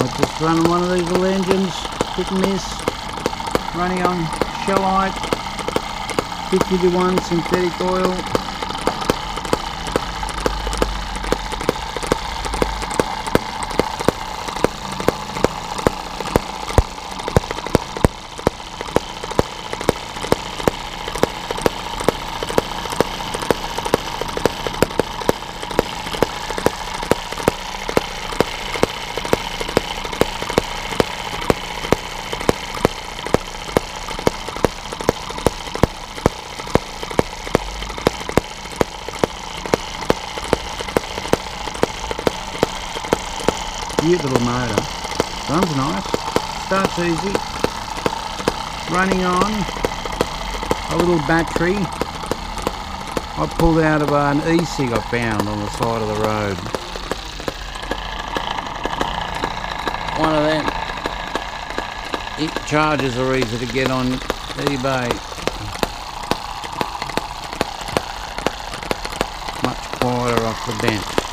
I just running one of these little engines, hit and miss, running on Shellite 50 to 1 synthetic oil. Cute little motor. Runs nice. Starts easy. Running on a little battery. I pulled out of an e-cig I found on the side of the road. One of them. It charges are easy to get on eBay. Much quieter off the bench.